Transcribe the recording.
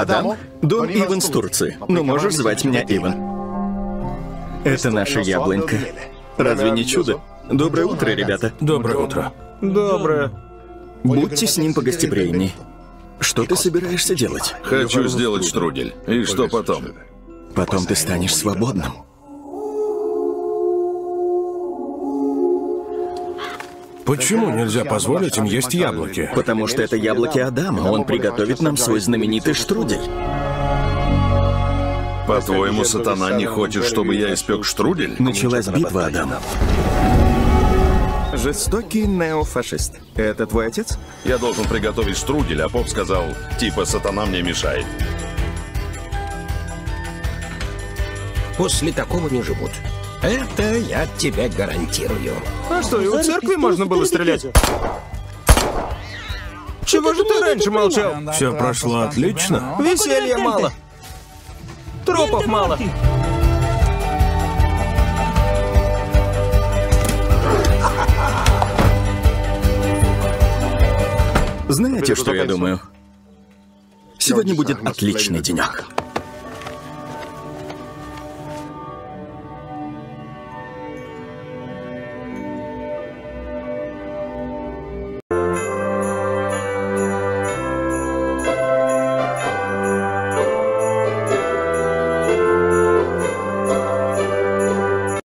Адам, Дон Иван с Турции. Но можешь звать меня Иван. Это наша яблонька. Разве не чудо? Доброе утро, ребята. Доброе утро. Доброе. Будьте с ним погостеприимней. Что ты собираешься делать? Хочу сделать штрудель. И что потом? Потом ты станешь свободным. Почему нельзя позволить им есть яблоки? Потому что это яблоки Адама. Он приготовит нам свой знаменитый штрудель. По-твоему, сатана не хочет, чтобы я испек штрудель? Началась битва, Адам. Жестокий неофашист. Это твой отец? Я должен приготовить штрудель, а поп сказал, типа, сатана мне мешает. После такого не живут. Это я тебе гарантирую. А что, и у церкви можно было стрелять? Чего же ты раньше молчал? Все прошло отлично. Веселья мало. Трупов мало. Знаете, что я думаю? Сегодня будет отличный денек.